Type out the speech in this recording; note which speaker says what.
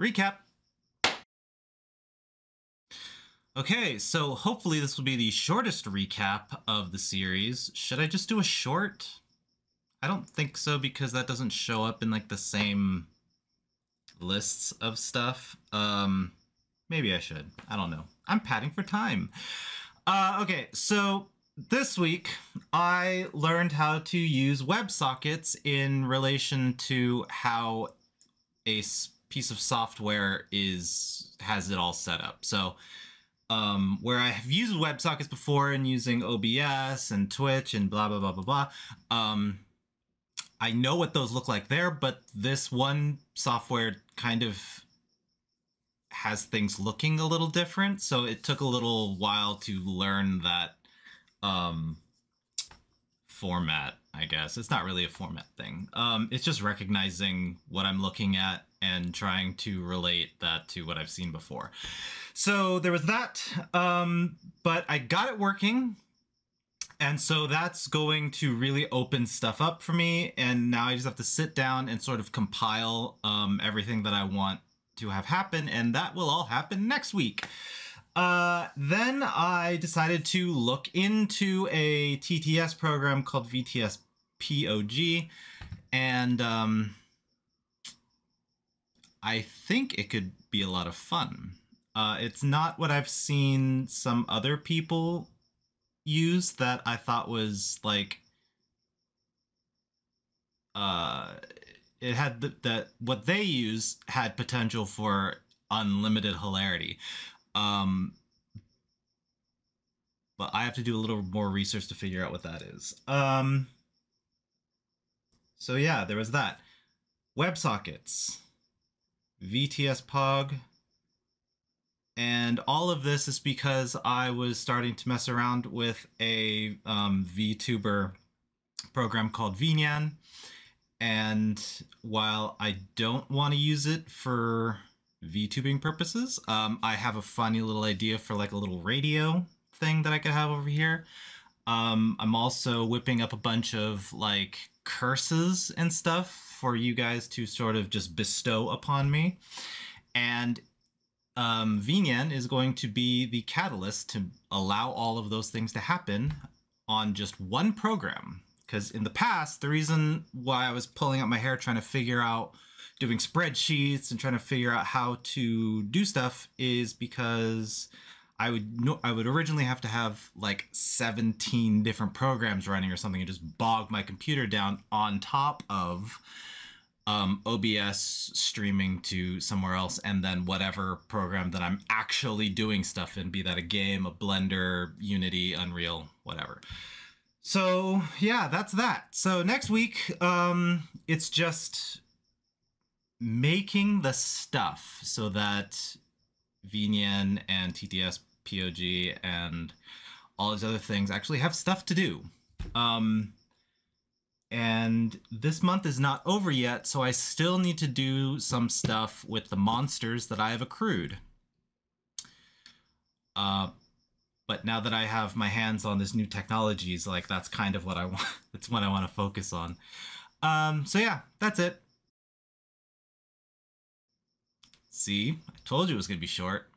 Speaker 1: recap. Okay, so hopefully this will be the shortest recap of the series. Should I just do a short? I don't think so because that doesn't show up in like the same lists of stuff. Um, maybe I should. I don't know. I'm padding for time. Uh, okay, so this week I learned how to use WebSockets in relation to how a piece of software is has it all set up. So um, where I have used WebSockets before and using OBS and Twitch and blah blah blah blah blah. Um, I know what those look like there, but this one software kind of has things looking a little different. So it took a little while to learn that um, format, I guess. It's not really a format thing. Um, it's just recognizing what I'm looking at and trying to relate that to what I've seen before. So there was that, um, but I got it working. And so that's going to really open stuff up for me. And now I just have to sit down and sort of compile um, everything that I want to have happen. And that will all happen next week. Uh, then I decided to look into a TTS program called VTS POG. And um, I think it could be a lot of fun. Uh, it's not what I've seen some other people use that I thought was like uh it had that what they use had potential for unlimited hilarity. Um but I have to do a little more research to figure out what that is. Um so yeah, there was that. WebSockets. VTS Pog and all of this is because I was starting to mess around with a um, VTuber program called VNyan. And while I don't want to use it for VTubing purposes, um, I have a funny little idea for like a little radio thing that I could have over here. Um, I'm also whipping up a bunch of like curses and stuff for you guys to sort of just bestow upon me. And um, VNyan is going to be the catalyst to allow all of those things to happen on just one program. Because in the past, the reason why I was pulling out my hair trying to figure out doing spreadsheets and trying to figure out how to do stuff is because I would no, I would originally have to have like 17 different programs running or something and just bog my computer down on top of um, OBS streaming to somewhere else, and then whatever program that I'm actually doing stuff in, be that a game, a Blender, Unity, Unreal, whatever. So yeah, that's that. So next week, um, it's just making the stuff so that VNyan and TTS POG and all these other things actually have stuff to do. Um, and this month is not over yet, so I still need to do some stuff with the monsters that I have accrued. Uh, but now that I have my hands on this new technologies, like that's kind of what I want. That's what I want to focus on. Um, so yeah, that's it. See, I told you it was gonna be short.